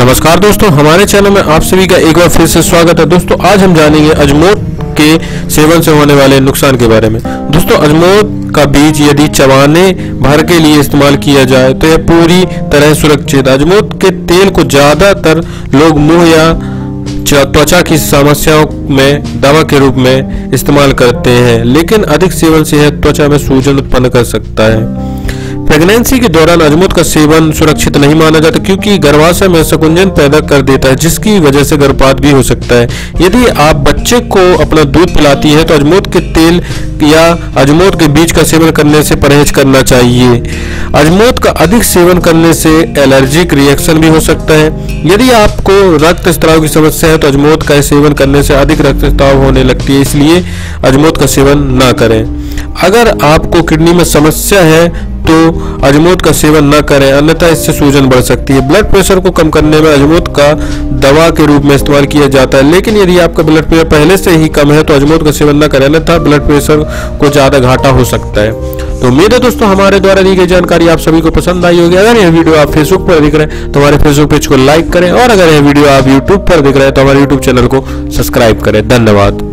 नमस्कार दोस्तों, हमारे चैनल में आप सभी का एक बार फिर से स्वागत है। दोस्तों, आज हम जानेंगे अजमोद के सेवन से होने वाले नुकसान के बारे में। दोस्तों अजमोद का बीज यदि चबाने, भर के लिए इस्तेमाल किया जाए तो यह पूरी तरह सुरक्षित। अजमोद के तेल को ज़्यादातर लोग मुँह या त्वचा की समस्याओं में, दवा के रूप में इस्तेमाल करते हैं, लेकिन अधिक सेवन से यह त्वचा में सूजन उत्पन्न कर सकता है। प्रेगनेंसी के दौरान अजमोद का सेवन सुरक्षित नहीं माना जाता क्योंकि गर्भाशय में संकुंजन पैदा कर देता है, जिसकी वजह से गर्भपात भी हो सकता है। यदि आप बच्चे को अपना दूध पिलाती है तो अजमोद के तेल या अजमोद के बीज का सेवन करने से परहेज करना चाहिए। अजमोद का अधिक सेवन करने से एलर्जिक रिएक्शन भी हो सकता है। यदि आपको रक्त स्त्राव की समस्या है तो अजमोद का सेवन करने से अधिक रक्त स्त्राव होने लगती है, इसलिए अजमोद का सेवन ना करें। अगर आपको किडनी में समस्या है तो अजमोद का सेवन न करें, अन्यथा इससे सूजन बढ़ सकती है। ब्लड प्रेशर को कम करने में अजमोद का दवा के रूप में इस्तेमाल किया जाता है। लेकिन यदि आपका ब्लड प्रेशर पहले से ही कम है तो अजमोद का सेवन न करें, अन्यथा ब्लड प्रेशर को ज़्यादा घाटा हो सकता है। तो उम्मीद है दोस्तों, हमारे द्वारा दी गई जानकारी आप सभी को पसंद आई होगी। अगर यह वीडियो आप फेसबुक पर देख रहे हैं तो हमारे फेसबुक पेज को लाइक करें। और अगर यह वीडियो आप यूट्यूब पर देख रहे हैं तो हमारे यूट्यूब चैनल को सब्सक्राइब करें। धन्यवाद।